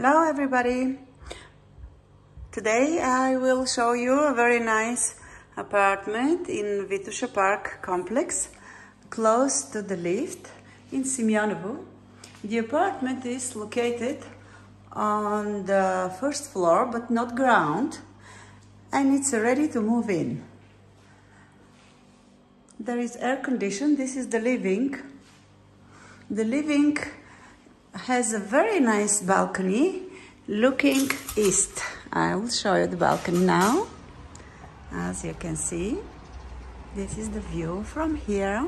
Hello everybody. Today I will show you a very nice apartment in Vitosha Park complex close to the lift in Simeonovo. The apartment is located on the first floor but not ground and it's ready to move in. There is air condition. This is the living. The living has a very nice balcony looking east. I will show you the balcony now. As you can see, this is the view from here.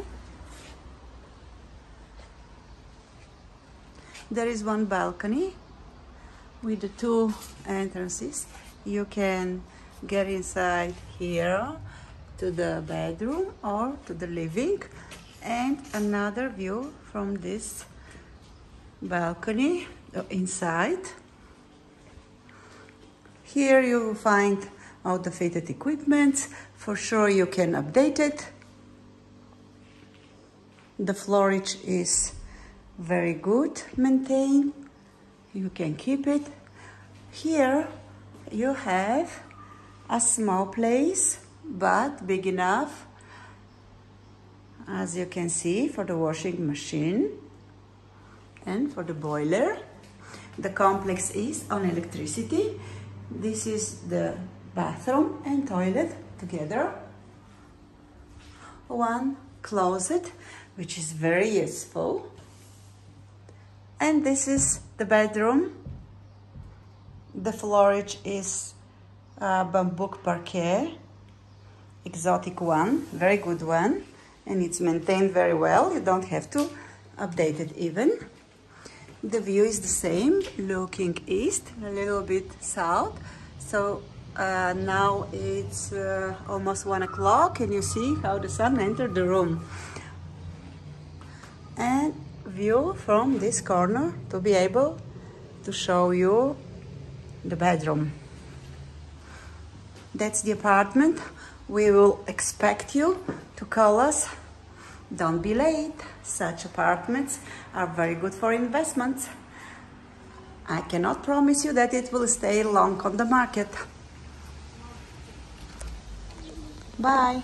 There is one balcony with the two entrances. You can get inside here to the bedroom or to the living and another view from this balcony uh, inside. Here you will find the equipment. For sure you can update it. The floorage is very good maintained. You can keep it. Here you have a small place but big enough as you can see for the washing machine and for the boiler. The complex is on electricity. This is the bathroom and toilet together. One closet, which is very useful. And this is the bedroom. The floorage is uh, bamboo parquet, exotic one, very good one. And it's maintained very well. You don't have to update it even. The view is the same, looking east, a little bit south. So uh, now it's uh, almost one o'clock and you see how the sun entered the room. And view from this corner to be able to show you the bedroom. That's the apartment. We will expect you to call us don't be late. Such apartments are very good for investments. I cannot promise you that it will stay long on the market. Bye.